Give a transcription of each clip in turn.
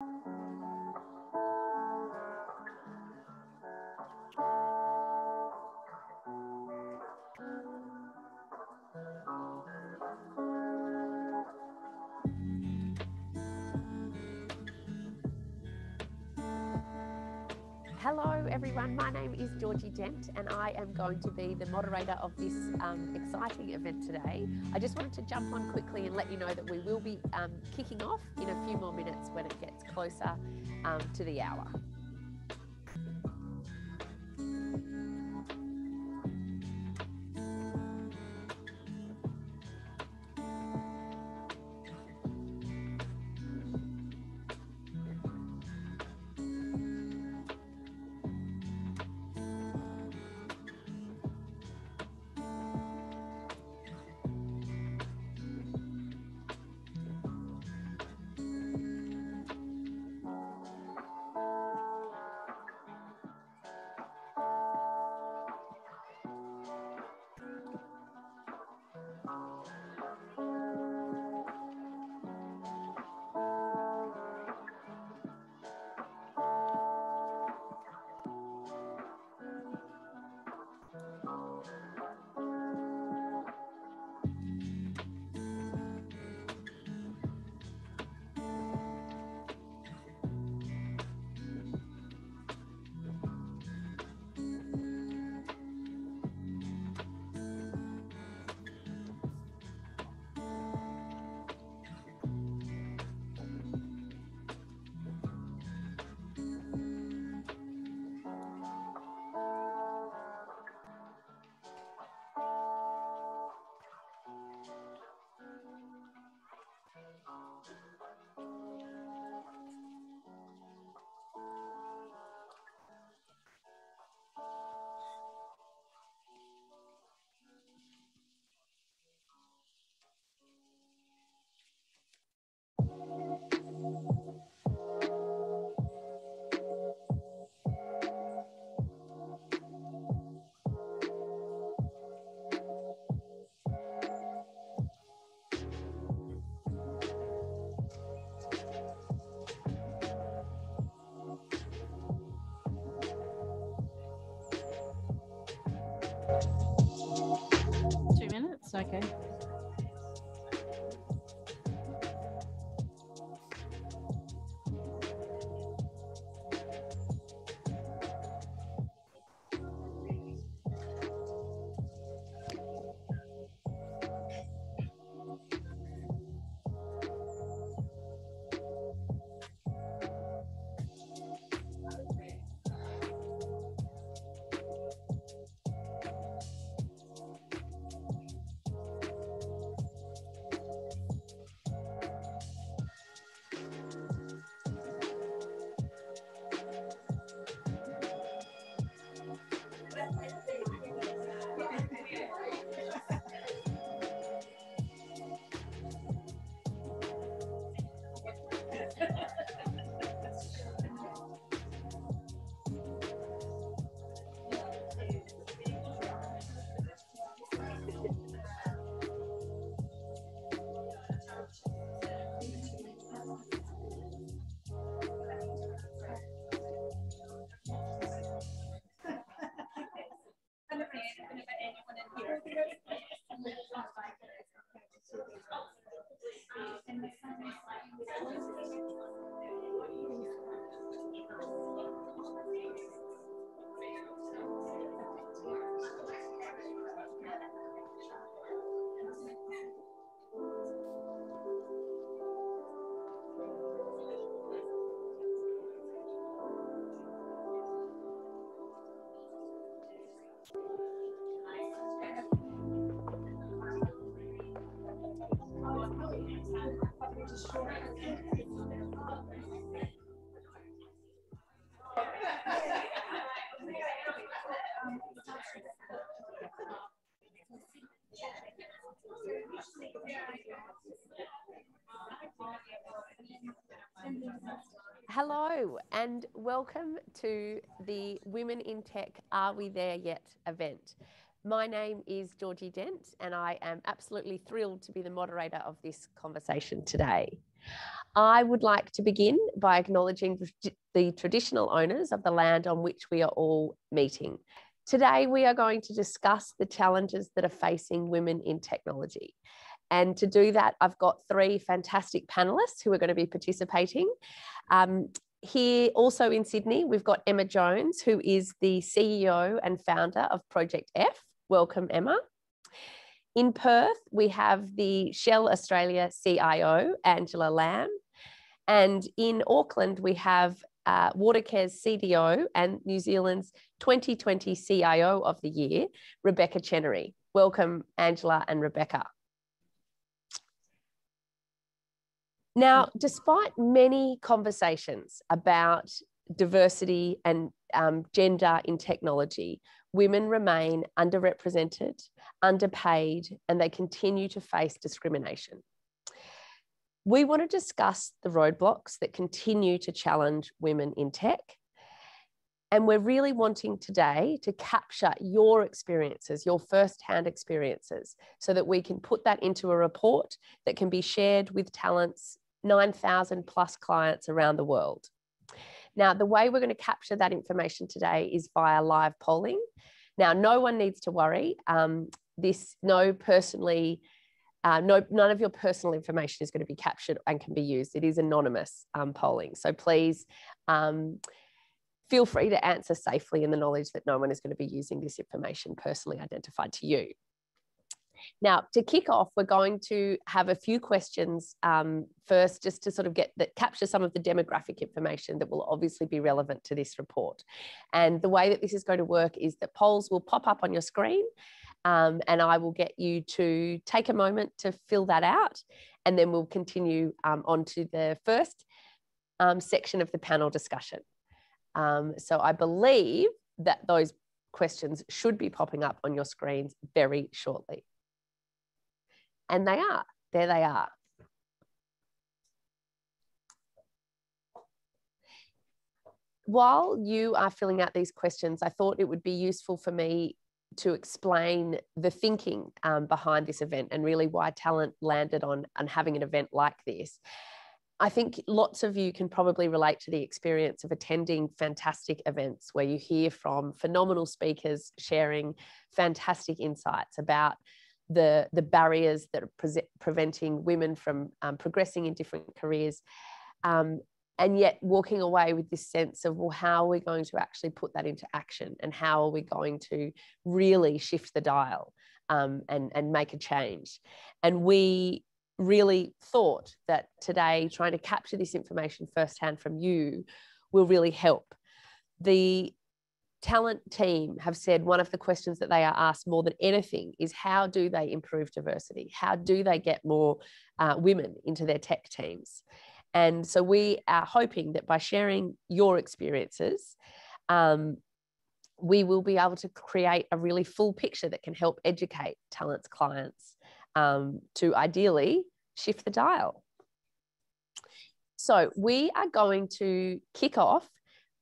Thank you. Hello, everyone. My name is Georgie Dent, and I am going to be the moderator of this um, exciting event today. I just wanted to jump on quickly and let you know that we will be um, kicking off in a few more minutes when it gets closer um, to the hour. Gracias. Hello, and welcome to the Women in Tech Are We There Yet event. My name is Georgie Dent, and I am absolutely thrilled to be the moderator of this conversation today. I would like to begin by acknowledging the traditional owners of the land on which we are all meeting. Today, we are going to discuss the challenges that are facing women in technology. And to do that, I've got three fantastic panelists who are going to be participating. Um, here, also in Sydney, we've got Emma Jones, who is the CEO and founder of Project F. Welcome, Emma. In Perth, we have the Shell Australia CIO, Angela Lamb. And in Auckland, we have uh, Watercare's CDO and New Zealand's 2020 CIO of the Year, Rebecca Chenery. Welcome, Angela and Rebecca. Now, despite many conversations about diversity and um, gender in technology, women remain underrepresented, underpaid, and they continue to face discrimination. We want to discuss the roadblocks that continue to challenge women in tech. And we're really wanting today to capture your experiences, your first-hand experiences, so that we can put that into a report that can be shared with talents 9,000 plus clients around the world. Now, the way we're going to capture that information today is via live polling. Now, no one needs to worry. Um, this, no personally, uh, no, none of your personal information is going to be captured and can be used. It is anonymous um, polling. So please um, feel free to answer safely in the knowledge that no one is going to be using this information personally identified to you. Now, to kick off, we're going to have a few questions um, first, just to sort of get that capture some of the demographic information that will obviously be relevant to this report. And the way that this is going to work is that polls will pop up on your screen. Um, and I will get you to take a moment to fill that out, and then we'll continue um, on to the first um, section of the panel discussion. Um, so I believe that those questions should be popping up on your screens very shortly. And they are. There they are. While you are filling out these questions, I thought it would be useful for me to explain the thinking um, behind this event and really why talent landed on, on having an event like this. I think lots of you can probably relate to the experience of attending fantastic events where you hear from phenomenal speakers sharing fantastic insights about the, the barriers that are pre preventing women from um, progressing in different careers. Um, and yet walking away with this sense of, well, how are we going to actually put that into action? And how are we going to really shift the dial um, and, and make a change? And we really thought that today, trying to capture this information firsthand from you will really help. The talent team have said one of the questions that they are asked more than anything is how do they improve diversity? How do they get more uh, women into their tech teams? And so we are hoping that by sharing your experiences, um, we will be able to create a really full picture that can help educate talent's clients um, to ideally shift the dial. So we are going to kick off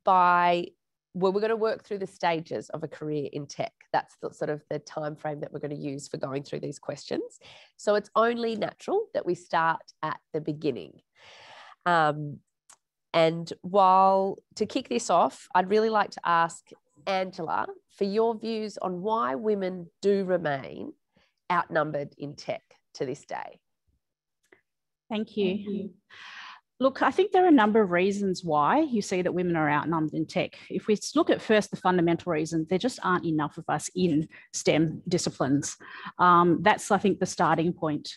by well, we're going to work through the stages of a career in tech. That's the sort of the time frame that we're going to use for going through these questions. So it's only natural that we start at the beginning. Um, and while to kick this off, I'd really like to ask Angela for your views on why women do remain outnumbered in tech to this day. Thank you. Thank you. Look, I think there are a number of reasons why you see that women are outnumbered in tech. If we look at first the fundamental reason, there just aren't enough of us in STEM disciplines. Um, that's, I think, the starting point.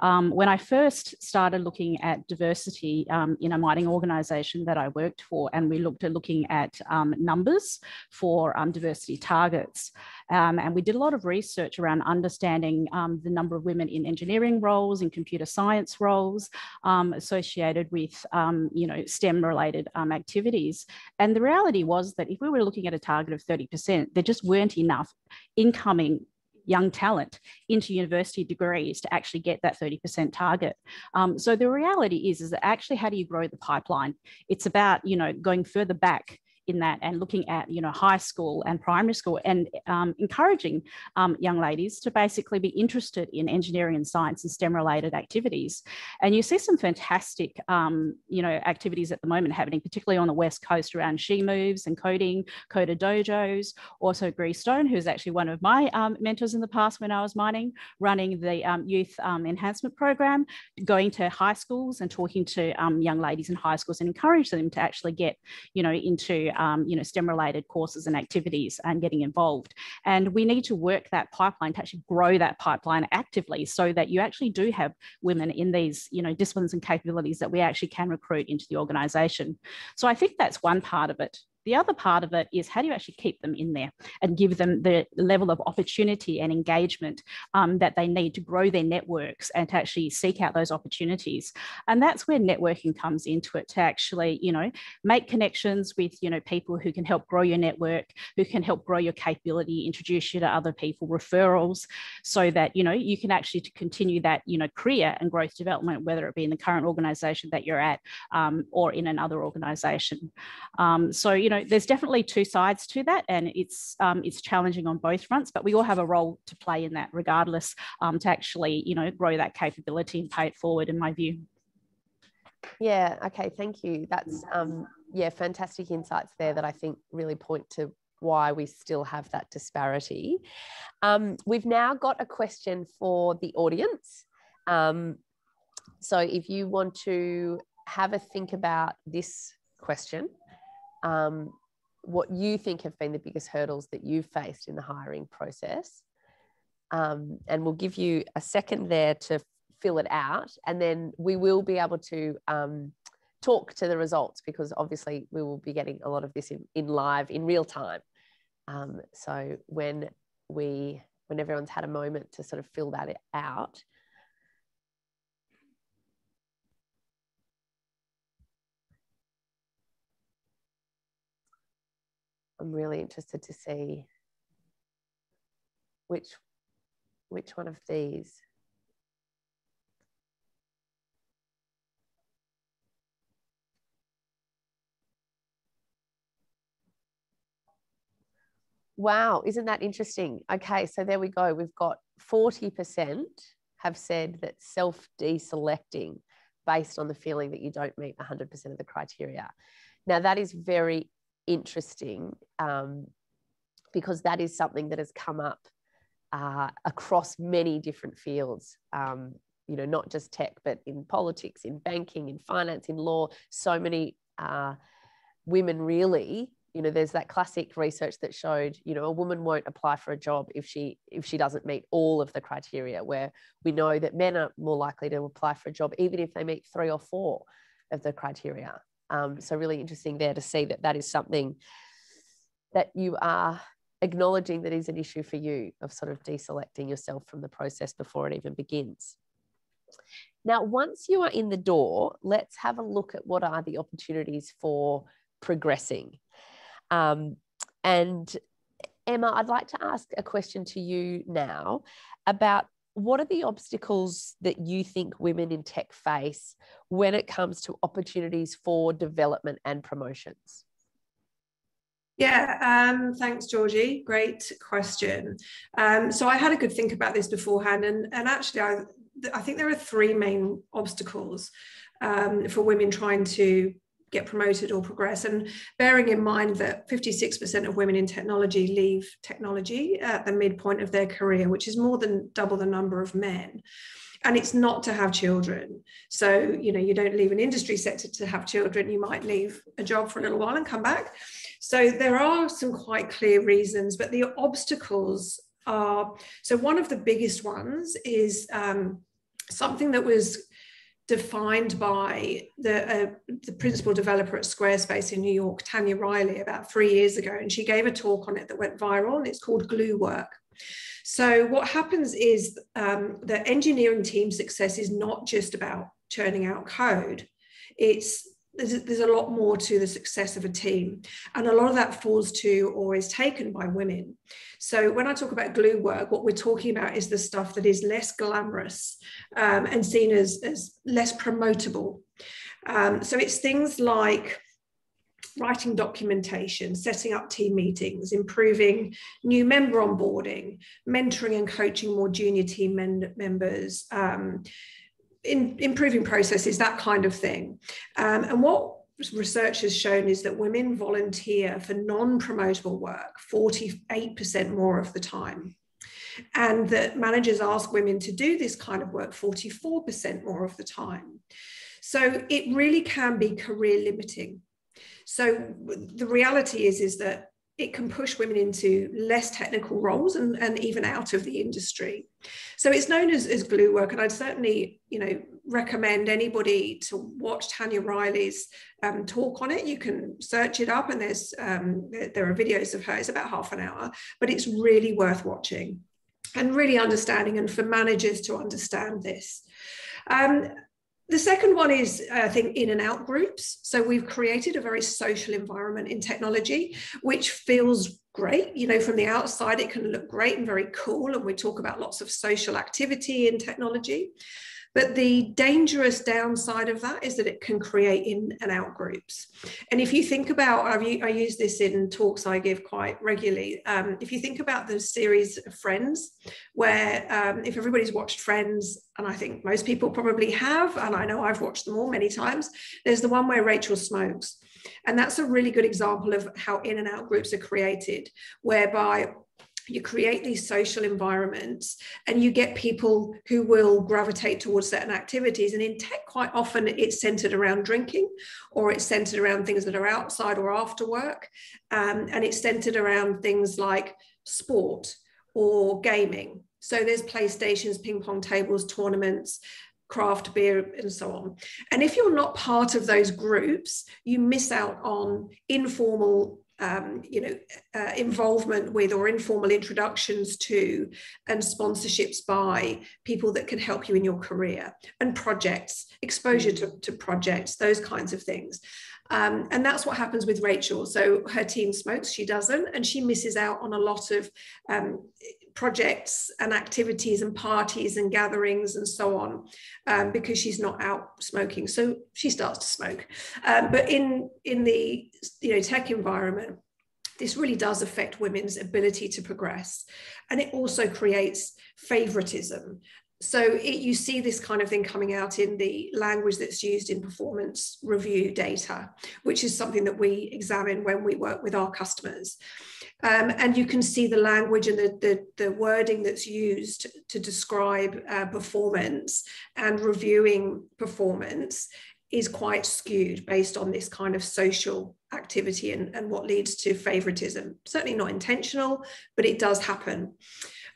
Um, when I first started looking at diversity um, in a mining organisation that I worked for, and we looked at looking at um, numbers for um, diversity targets, um, and we did a lot of research around understanding um, the number of women in engineering roles, in computer science roles, associated with you know STEM-related activities. And the reality was that if we were looking at a target of 30%, there just weren't enough incoming young talent into university degrees to actually get that 30% target. Um, so the reality is, is that actually how do you grow the pipeline? It's about, you know, going further back in that and looking at you know high school and primary school and um, encouraging um, young ladies to basically be interested in engineering and science and STEM related activities. And you see some fantastic um, you know activities at the moment happening, particularly on the west coast around She Moves and coding, Coder Dojos. Also, Greystone, who's actually one of my um, mentors in the past when I was mining, running the um, youth enhancement program, going to high schools and talking to young ladies in high schools and encourage them to actually get you know into um, you know STEM related courses and activities and getting involved. And we need to work that pipeline to actually grow that pipeline actively so that you actually do have women in these you know disciplines and capabilities that we actually can recruit into the organization. So I think that's one part of it. The other part of it is how do you actually keep them in there and give them the level of opportunity and engagement um, that they need to grow their networks and to actually seek out those opportunities. And that's where networking comes into it to actually, you know, make connections with, you know, people who can help grow your network, who can help grow your capability, introduce you to other people, referrals, so that, you know, you can actually continue that, you know, career and growth development, whether it be in the current organization that you're at um, or in another organization. Um, so, you know, know, there's definitely two sides to that, and it's um, it's challenging on both fronts. But we all have a role to play in that, regardless, um, to actually you know grow that capability and pay it forward. In my view. Yeah. Okay. Thank you. That's um, yeah, fantastic insights there that I think really point to why we still have that disparity. Um, we've now got a question for the audience. Um, so if you want to have a think about this question um, what you think have been the biggest hurdles that you've faced in the hiring process. Um, and we'll give you a second there to fill it out. And then we will be able to um, talk to the results because obviously we will be getting a lot of this in, in live in real time. Um, so when we when everyone's had a moment to sort of fill that out, I'm really interested to see which which one of these Wow, isn't that interesting? Okay, so there we go. We've got 40% have said that self deselecting based on the feeling that you don't meet 100% of the criteria. Now, that is very interesting um, because that is something that has come up uh, across many different fields. Um, you know, not just tech, but in politics, in banking, in finance, in law. So many uh, women really. You know, there's that classic research that showed, you know, a woman won't apply for a job if she if she doesn't meet all of the criteria. Where we know that men are more likely to apply for a job even if they meet three or four of the criteria. Um, so really interesting there to see that that is something that you are acknowledging that is an issue for you of sort of deselecting yourself from the process before it even begins. Now, once you are in the door, let's have a look at what are the opportunities for progressing. Um, and Emma, I'd like to ask a question to you now about what are the obstacles that you think women in tech face when it comes to opportunities for development and promotions? Yeah, um, thanks, Georgie. Great question. Um, so I had a good think about this beforehand, and, and actually, I, I think there are three main obstacles um, for women trying to get promoted or progress. And bearing in mind that 56% of women in technology leave technology at the midpoint of their career, which is more than double the number of men. And it's not to have children. So, you know, you don't leave an industry sector to have children. You might leave a job for a little while and come back. So, there are some quite clear reasons, but the obstacles are so one of the biggest ones is um, something that was defined by the, uh, the principal developer at Squarespace in New York, Tanya Reilly, about three years ago. And she gave a talk on it that went viral, and it's called Glue Work. So, what happens is um, the engineering team success is not just about churning out code, it's there's a, there's a lot more to the success of a team. And a lot of that falls to or is taken by women. So when I talk about glue work, what we're talking about is the stuff that is less glamorous um, and seen as, as less promotable. Um, so it's things like writing documentation, setting up team meetings, improving new member onboarding, mentoring and coaching more junior team members, um, in, improving processes, that kind of thing. Um, and what research has shown is that women volunteer for non promotable work 48% more of the time. And that managers ask women to do this kind of work 44% more of the time. So it really can be career limiting. So the reality is, is that it can push women into less technical roles and, and even out of the industry. So it's known as, as glue work. And I'd certainly, you know, recommend anybody to watch Tanya Reilly's um, talk on it. You can search it up and there's um, there are videos of her. It's about half an hour, but it's really worth watching and really understanding and for managers to understand this. Um, the second one is, I think, in and out groups. So we've created a very social environment in technology, which feels great. You know, from the outside, it can look great and very cool. And we talk about lots of social activity in technology. But the dangerous downside of that is that it can create in and out groups. And if you think about, I've, use this in talks I give quite regularly. Um, if you think about the series of Friends, where um, if everybody's watched Friends, and I think most people probably have, and I know I've watched them all many times, there's the one where Rachel smokes. And that's a really good example of how in and out groups are created, whereby you create these social environments and you get people who will gravitate towards certain activities. And in tech quite often it's centered around drinking or it's centered around things that are outside or after work. Um, and it's centered around things like sport or gaming. So there's playstations ping pong tables tournaments craft beer and so on. And if you're not part of those groups you miss out on informal um, you know, uh, involvement with or informal introductions to and sponsorships by people that can help you in your career and projects, exposure to, to projects, those kinds of things. Um, and that's what happens with Rachel. So her team smokes, she doesn't, and she misses out on a lot of um, projects and activities and parties and gatherings and so on um, because she's not out smoking. So she starts to smoke. Um, but in in the you know tech environment this really does affect women's ability to progress. And it also creates favoritism so it, you see this kind of thing coming out in the language that's used in performance review data, which is something that we examine when we work with our customers. Um, and you can see the language and the, the, the wording that's used to describe uh, performance and reviewing performance is quite skewed based on this kind of social activity and, and what leads to favoritism. Certainly not intentional, but it does happen.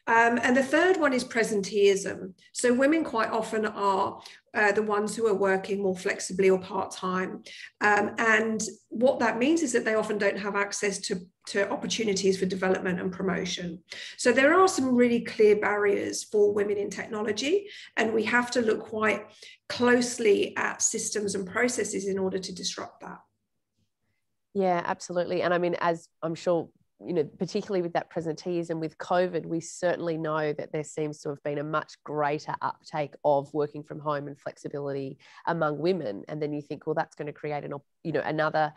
Um, and the third one is presenteeism. So women quite often are uh, the ones who are working more flexibly or part-time. Um, and what that means is that they often don't have access to, to opportunities for development and promotion. So there are some really clear barriers for women in technology, and we have to look quite closely at systems and processes in order to disrupt that. Yeah, absolutely. And I mean, as I'm sure you know, particularly with that presenteeism with COVID, we certainly know that there seems to have been a much greater uptake of working from home and flexibility among women. And then you think, well, that's going to create an, you know, another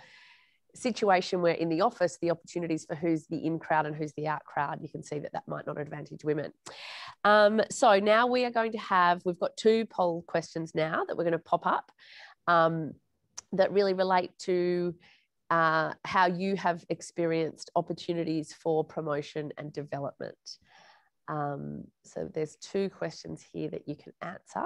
situation where in the office, the opportunities for who's the in crowd and who's the out crowd, you can see that that might not advantage women. Um, so now we are going to have, we've got two poll questions now that we're going to pop up um, that really relate to uh, how you have experienced opportunities for promotion and development. Um, so there's two questions here that you can answer.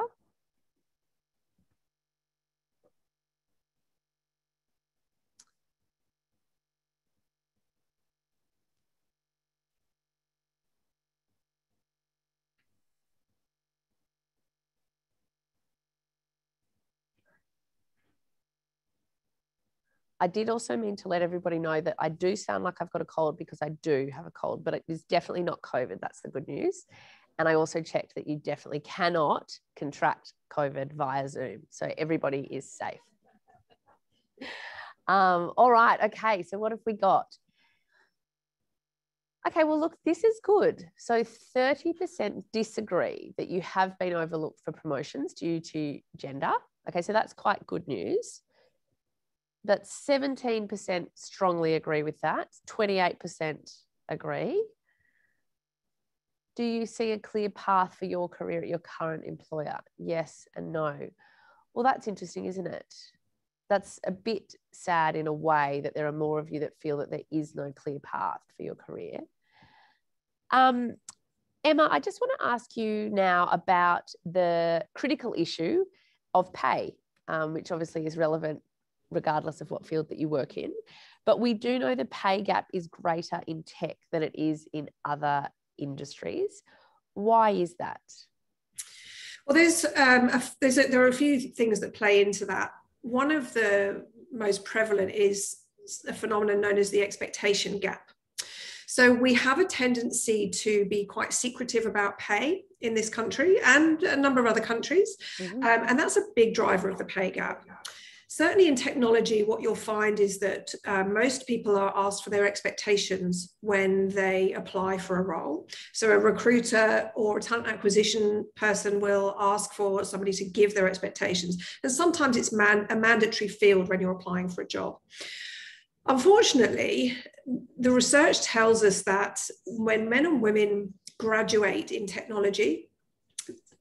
I did also mean to let everybody know that I do sound like I've got a cold because I do have a cold, but it is definitely not COVID. That's the good news. And I also checked that you definitely cannot contract COVID via Zoom. So everybody is safe. Um, all right. Okay. So what have we got? Okay, well, look, this is good. So 30% disagree that you have been overlooked for promotions due to gender. Okay, so that's quite good news. That 17% strongly agree with that, 28% agree. Do you see a clear path for your career at your current employer? Yes and no. Well, that's interesting, isn't it? That's a bit sad in a way that there are more of you that feel that there is no clear path for your career. Um, Emma, I just want to ask you now about the critical issue of pay, um, which obviously is relevant regardless of what field that you work in. But we do know the pay gap is greater in tech than it is in other industries. Why is that? Well, there's, um, a, there's a, there are a few things that play into that. One of the most prevalent is a phenomenon known as the expectation gap. So we have a tendency to be quite secretive about pay in this country and a number of other countries. Mm-hmm. Um, and that's a big driver of the pay gap certainly in technology, what you'll find is that uh, most people are asked for their expectations when they apply for a role. So a recruiter or a talent acquisition person will ask for somebody to give their expectations. And sometimes it's man- a mandatory field when you're applying for a job. Unfortunately, the research tells us that when men and women graduate in technology,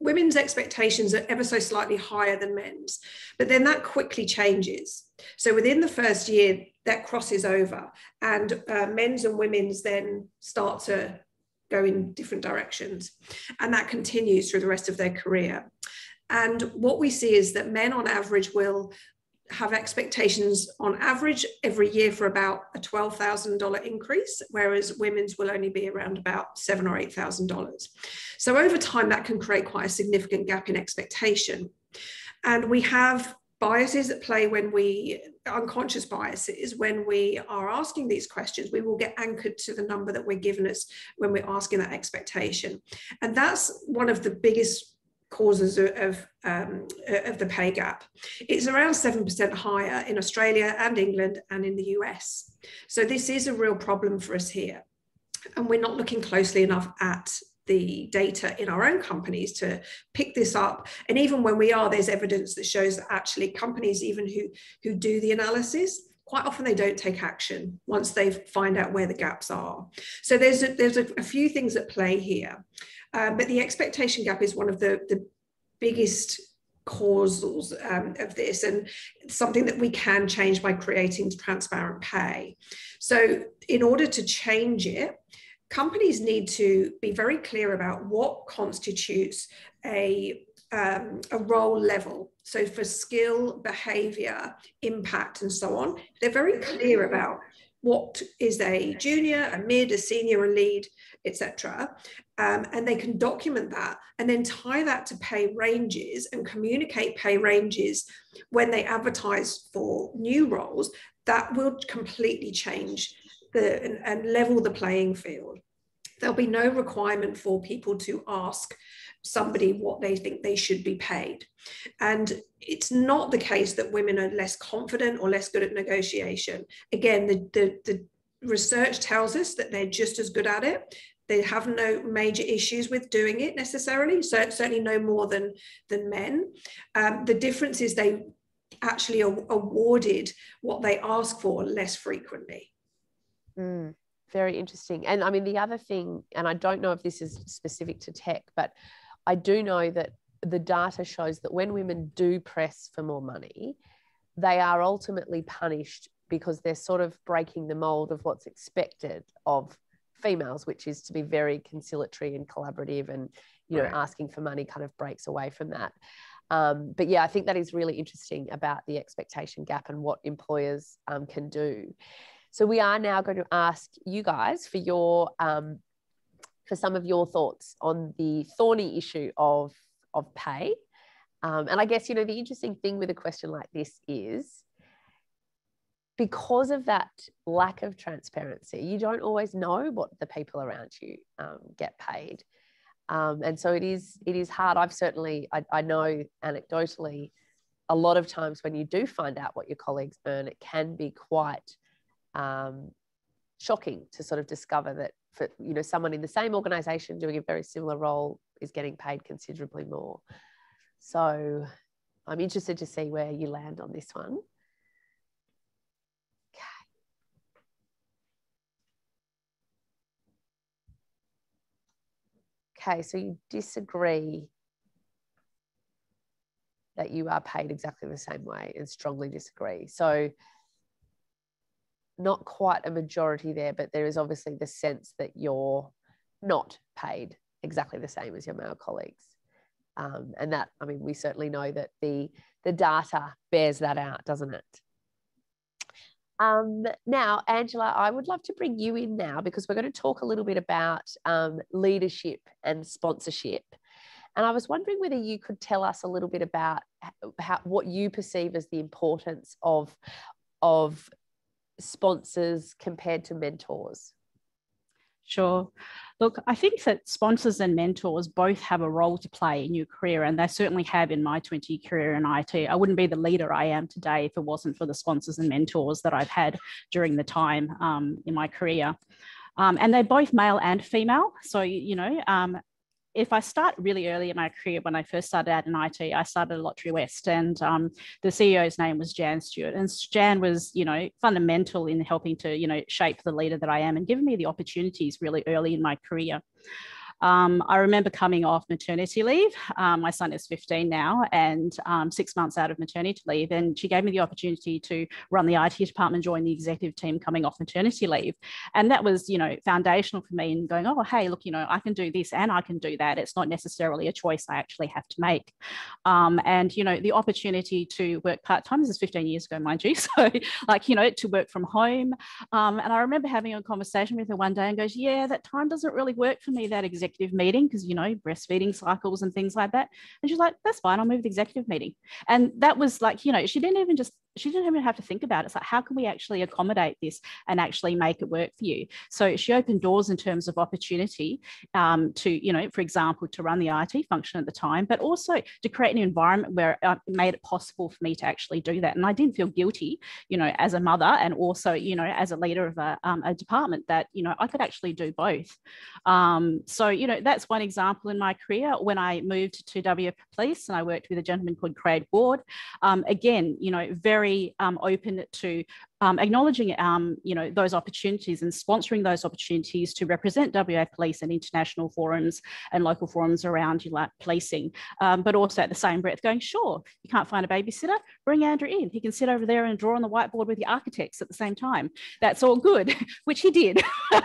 women's expectations are ever so slightly higher than men's, but then that quickly changes. So within the first year, that crosses over, and uh, men's and women's then start to go in different directions. And that continues through the rest of their career. And what we see is that men on average will have expectations on average every year for about a $12,000 increase, whereas women's will only be around about seven or $8,000. So over time, that can create quite a significant gap in expectation. And we have biases at play when we unconscious biases when we are asking these questions we will get anchored to the number that we're given us when we're asking that expectation and that's one of the biggest causes of, um, of the pay gap. It's around 7% higher in Australia and England and in the US. So this is a real problem for us here. And we're not looking closely enough at the data in our own companies to pick this up and even when we are there's evidence that shows that actually companies even who who do the analysis quite often they don't take action once they find out where the gaps are so there's a, there's a, a few things at play here um, but the expectation gap is one of the, the biggest causals um, of this and something that we can change by creating transparent pay. So, in order to change it, companies need to be very clear about what constitutes a, um, a role level. So, for skill, behavior, impact, and so on, they're very clear about what is a junior, a mid, a senior, a lead, etc. Um, and they can document that and then tie that to pay ranges and communicate pay ranges when they advertise for new roles. That will completely change the and, and level the playing field. There'll be no requirement for people to ask somebody what they think they should be paid. And it's not the case that women are less confident or less good at negotiation. Again, the, the, the research tells us that they're just as good at it they have no major issues with doing it necessarily so certainly no more than than men um, the difference is they actually are awarded what they ask for less frequently mm, very interesting and i mean the other thing and i don't know if this is specific to tech but i do know that the data shows that when women do press for more money they are ultimately punished because they're sort of breaking the mold of what's expected of females, which is to be very conciliatory and collaborative and, you know, right. asking for money kind of breaks away from that. Um, but yeah, I think that is really interesting about the expectation gap and what employers um, can do. So we are now going to ask you guys for your um, for some of your thoughts on the thorny issue of of pay. Um, and I guess you know the interesting thing with a question like this is because of that lack of transparency, you don't always know what the people around you um, get paid. Um, and so it is it is hard. I've certainly I, I, know anecdotally a lot of times when you do find out what your colleagues earn, it can be quite um, shocking to sort of discover that for you know someone in the same organization doing a very similar role is getting paid considerably more. So i'm interested to see where you land on this one. Okay. Okay so you disagree that you are paid exactly the same way and strongly disagree. So not quite a majority there, but there is obviously the sense that you're not paid exactly the same as your male colleagues. Um, and that, I mean, we certainly know that the, the data bears that out, doesn't it? Um, now, Angela, I would love to bring you in now because we're going to talk a little bit about um, leadership and sponsorship. And I was wondering whether you could tell us a little bit about how, what you perceive as the importance of, of sponsors compared to mentors. Sure. Look, I think that sponsors and mentors both have a role to play in your career, and they certainly have in my 20 career in IT. I wouldn't be the leader I am today if it wasn't for the sponsors and mentors that I've had during the time um, in my career. Um, and they're both male and female. So, you know, um, if I start really early in my career, when I first started out in IT, I started at Lotterywest, and um, the CEO's name was Jan Stewart, and Jan was, you know, fundamental in helping to, you know, shape the leader that I am and giving me the opportunities really early in my career. Um, I remember coming off maternity leave. Um, my son is 15 now and um, six months out of maternity leave. And she gave me the opportunity to run the IT department, join the executive team coming off maternity leave. And that was, you know, foundational for me in going, oh, hey, look, you know, I can do this and I can do that. It's not necessarily a choice I actually have to make. Um, and, you know, the opportunity to work part time, this is 15 years ago, mind you. So, like, you know, to work from home. Um, and I remember having a conversation with her one day and goes, yeah, that time doesn't really work for me, that executive executive meeting because you know breastfeeding cycles and things like that. And she's like that's fine i'll move the executive meeting. And that was like you know she didn't even just she didn't even have to think about it. It's like, how can we actually accommodate this and actually make it work for you? So she opened doors in terms of opportunity um, to, you know, for example, to run the IT function at the time, but also to create an environment where it made it possible for me to actually do that. And I didn't feel guilty, you know, as a mother and also, you know, as a leader of a, um, a department that, you know, I could actually do both. Um, so, you know, that's one example in my career. When I moved to WA Police and I worked with a gentleman called Craig Ward, um, again, you know, very very um, open to um, acknowledging um, you know those opportunities and sponsoring those opportunities to represent WA Police and international forums and local forums around like policing, um, but also at the same breath going, sure, you can't find a babysitter, bring Andrew in. He can sit over there and draw on the whiteboard with the architects at the same time. That's all good, which he did.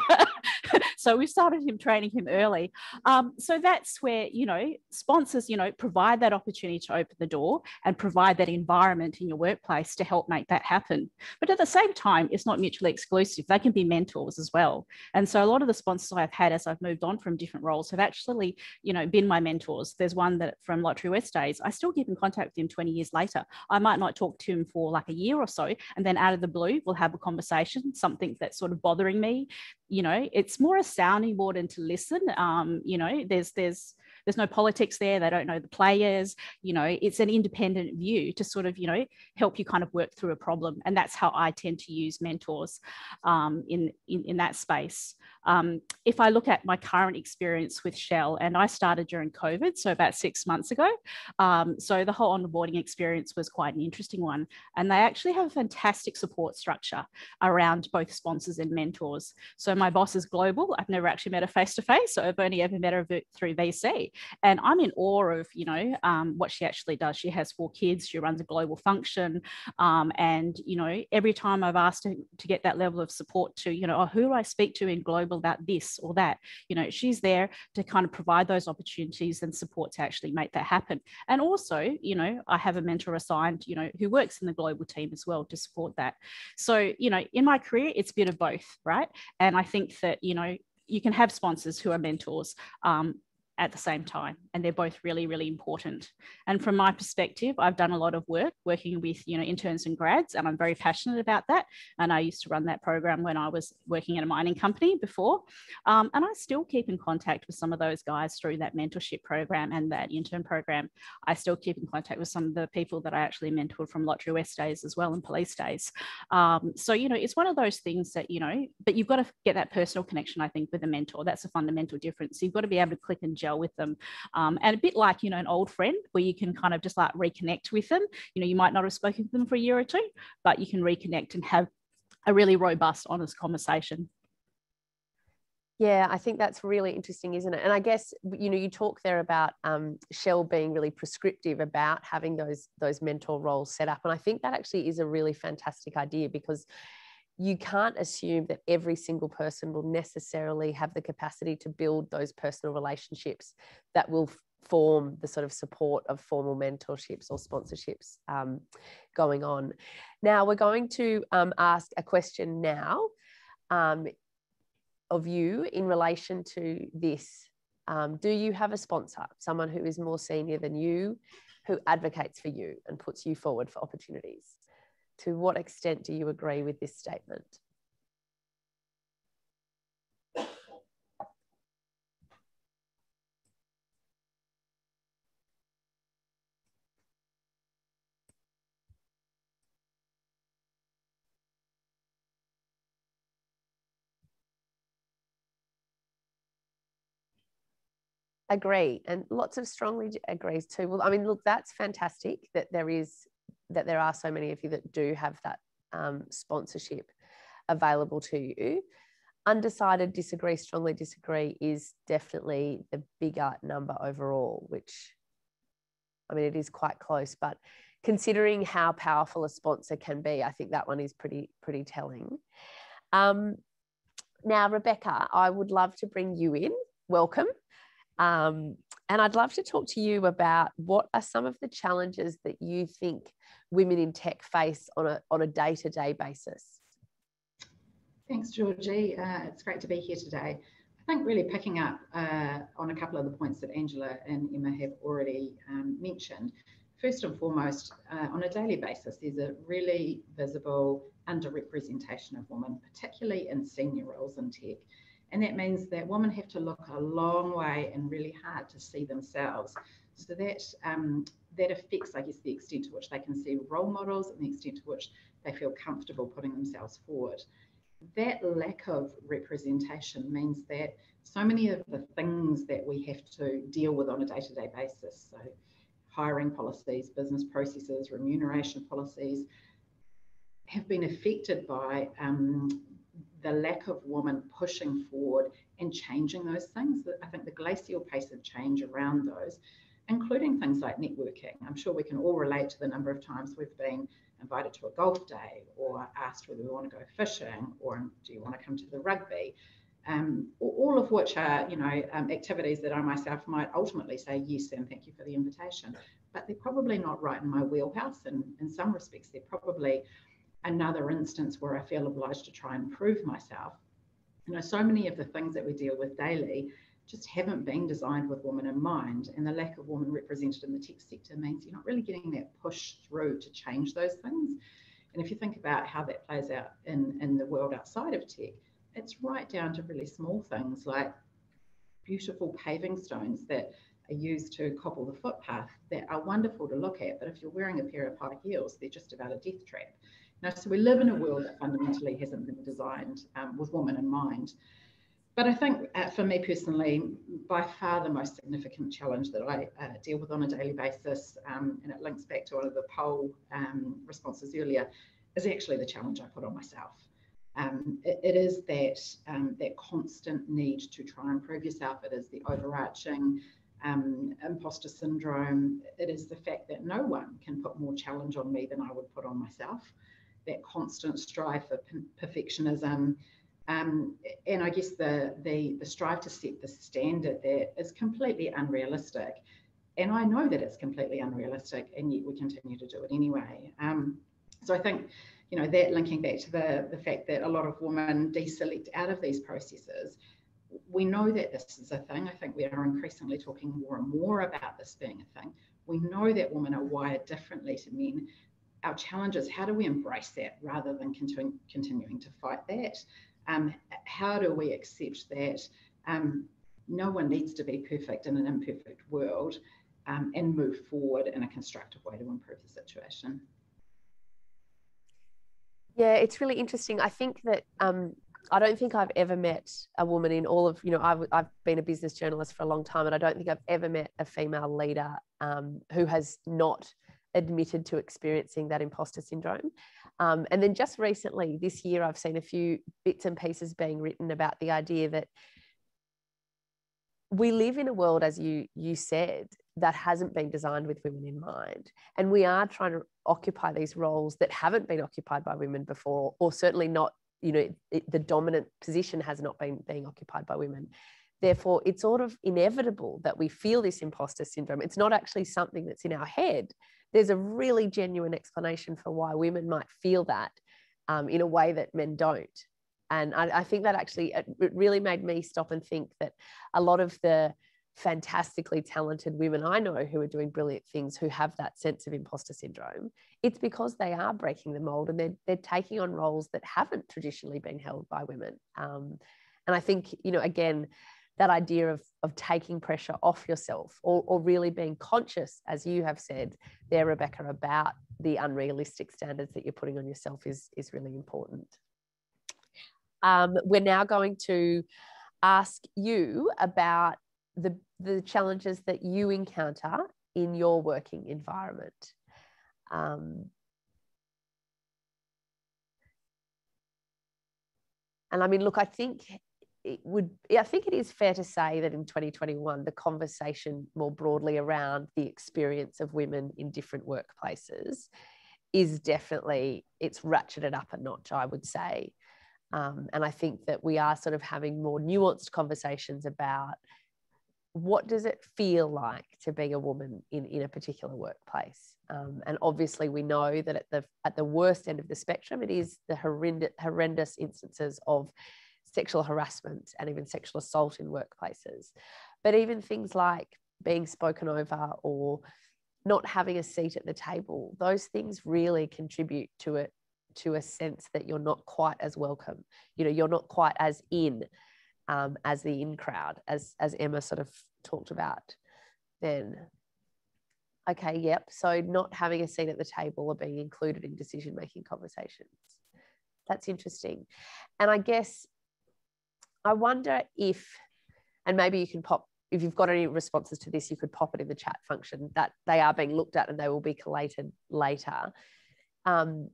so we started him training him early. Um, so that's where, you know, sponsors, you know, provide that opportunity to open the door and provide that environment in your workplace to help make that happen. But at the same time, it's not mutually exclusive. They can be mentors as well. And so a lot of the sponsors I've had as I've moved on from different roles have actually, you know, been my mentors. There's one that from Lotterywest days, I still keep in contact with him 20 years later. I might not talk to him for like a year or so, and then out of the blue, we'll have a conversation, something that's sort of bothering me. You know, it's more a sounding board and to listen. Um, you know, there's there's there's no politics there. They don't know the players. You know, it's an independent view to sort of, you know, help you kind of work through a problem. And that's how I tend to use mentors um, in, in, in that space. Um, if I look at my current experience with Shell, and I started during COVID, so about six months ago. Um, so the whole onboarding experience was quite an interesting one. And they actually have a fantastic support structure around both sponsors and mentors. So my boss is global. I've never actually met her face to face, so I've only ever met her through VC. And I'm in awe of, you know, um, what she actually does. She has four kids, she runs a global function. Um, and, you know, every time I've asked her to get that level of support to, you know, oh, who do I speak to in global about this or that? You know, she's there to kind of provide those opportunities and support to actually make that happen. And also, you know, I have a mentor assigned, you know, who works in the global team as well to support that. So, you know, in my career, it's a bit of both, right? And I think that, you know, you can have sponsors who are mentors um, at the same time and they're both really really important. And from my perspective i've done a lot of work working with you know interns and grads and i'm very passionate about that. And i used to run that program when i was working at a mining company before. Um, and i still keep in contact with some of those guys through that mentorship program and that intern program. I still keep in contact with some of the people that i actually mentored from lotterywest days as well and police days. Um, so you know it's one of those things that you know but you've got to get that personal connection i think with a mentor. That's a fundamental difference. You've got to be able to click and gel with them. Um, and a bit like, you know, an old friend where you can kind of just like reconnect with them. You know, you might not have spoken to them for a year or two, but you can reconnect and have a really robust, honest conversation. Yeah, I think that's really interesting, isn't it? And I guess you know you talk there about um, Shell being really prescriptive about having those those mentor roles set up, and I think that actually is a really fantastic idea because you can't assume that every single person will necessarily have the capacity to build those personal relationships that will form the sort of support of formal mentorships or sponsorships um, going on. Now we're going to um, ask a question now. Um, of you in relation to this? Um, do you have a sponsor, someone who is more senior than you, who advocates for you and puts you forward for opportunities? To what extent do you agree with this statement? agree and lots of strongly agrees too well i mean look that's fantastic that there is that there are so many of you that do have that um, sponsorship available to you. Undecided disagree strongly disagree is definitely the bigger number overall which i mean it is quite close but considering how powerful a sponsor can be i think that one is pretty pretty telling. Um, now rebecca i would love to bring you in. Welcome. Um, and I'd love to talk to you about what are some of the challenges that you think women in tech face on a, on a day-to-day basis. Thanks, Georgie. Uh, it's great to be here today. I think really picking up uh, on a couple of the points that Angela and Emma have already um, mentioned. First and foremost, uh, on a daily basis, there's a really visible underrepresentation of women, particularly in senior roles in tech. And that means that women have to look a long way and really hard to see themselves. So that um, that affects, I guess, the extent to which they can see role models and the extent to which they feel comfortable putting themselves forward. That lack of representation means that so many of the things that we have to deal with on a day-to-day basis, so hiring policies, business processes, remuneration policies, have been affected by um, the lack of women pushing forward and changing those things. I think the glacial pace of change around those, including things like networking. I'm sure we can all relate to the number of times we've been invited to a golf day or asked whether we want to go fishing or do you want to come to the rugby. Um, all of which are, you know, um, activities that I myself might ultimately say yes and thank you for the invitation, but they're probably not right in my wheelhouse. And in some respects, they're probably another instance where I feel obliged to try and prove myself. You know, so many of the things that we deal with daily just haven't been designed with women in mind. And the lack of women represented in the tech sector means you're not really getting that push through to change those things. And if you think about how that plays out in, in the world outside of tech, it's right down to really small things like beautiful paving stones that are used to cobble the footpath that are wonderful to look at. But if you're wearing a pair of high heels, they're just about a death trap. Now, so we live in a world that fundamentally hasn't been designed um, with women in mind. But I think uh, for me personally, by far the most significant challenge that I uh, deal with on a daily basis, um, and it links back to one of the poll um, responses earlier, is actually the challenge I put on myself. Um, it, it is that um, that constant need to try and prove yourself. It is the overarching um, imposter syndrome. It is the fact that no one can put more challenge on me than I would put on myself that constant strive for perfectionism. Um, and I guess the, the, the strive to set the standard there is completely unrealistic. And I know that it's completely unrealistic, and yet we continue to do it anyway. Um, so I think, you know, that linking back to the, the fact that a lot of women deselect out of these processes, we know that this is a thing. I think we are increasingly talking more and more about this being a thing. We know that women are wired differently to men our challenge is how do we embrace that rather than continu- continuing to fight that? Um, how do we accept that um, no one needs to be perfect in an imperfect world um, and move forward in a constructive way to improve the situation? Yeah, it's really interesting. I think that um, I don't think I've ever met a woman in all of, you know, I've, I've been a business journalist for a long time, and I don't think I've ever met a female leader um, who has not admitted to experiencing that imposter syndrome. Um, and then just recently, this year, I've seen a few bits and pieces being written about the idea that we live in a world, as you you said, that hasn't been designed with women in mind, and we are trying to occupy these roles that haven't been occupied by women before, or certainly not. You know, it, the dominant position has not been being occupied by women. Therefore, it's sort of inevitable that we feel this imposter syndrome. It's not actually something that's in our head. There's a really genuine explanation for why women might feel that um, in a way that men don't. And I, I think that actually it really made me stop and think that a lot of the fantastically talented women I know who are doing brilliant things who have that sense of imposter syndrome, it's because they are breaking the mold and they're, they're taking on roles that haven't traditionally been held by women. Um, and I think, you know, again, that idea of, of taking pressure off yourself or, or really being conscious, as you have said there, Rebecca, about the unrealistic standards that you're putting on yourself is, is really important. Um, we're now going to ask you about the, the challenges that you encounter in your working environment. Um, and I mean, look, I think it would I think it is fair to say that in 2021 the conversation more broadly around the experience of women in different workplaces is definitely it's ratcheted up a notch I would say. Um, and I think that we are sort of having more nuanced conversations about what does it feel like to be a woman in, in a particular workplace? Um, and obviously we know that at the at the worst end of the spectrum it is the horrendous, horrendous instances of sexual harassment and even sexual assault in workplaces. But even things like being spoken over or not having a seat at the table, those things really contribute to it to a sense that you're not quite as welcome. You know, you're not quite as in um, as the in crowd, as as Emma sort of talked about. Then, okay, yep. So not having a seat at the table or being included in decision making conversations. That's interesting, and I guess I wonder if, and maybe you can pop, if you've got any responses to this, you could pop it in the chat function that they are being looked at and they will be collated later. Um,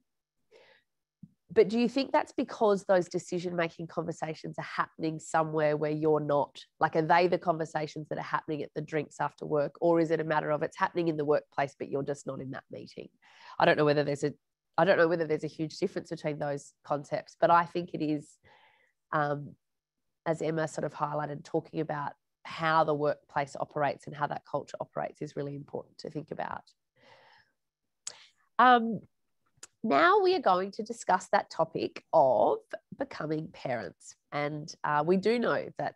but do you think that's because those decision making conversations are happening somewhere where you're not like are they the conversations that are happening at the drinks after work or is it a matter of it's happening in the workplace but you're just not in that meeting i don't know whether there's a i don't know whether there's a huge difference between those concepts but i think it is um, as Emma sort of highlighted, talking about how the workplace operates and how that culture operates is really important to think about. Um, now we are going to discuss that topic of becoming parents. And uh, we do know that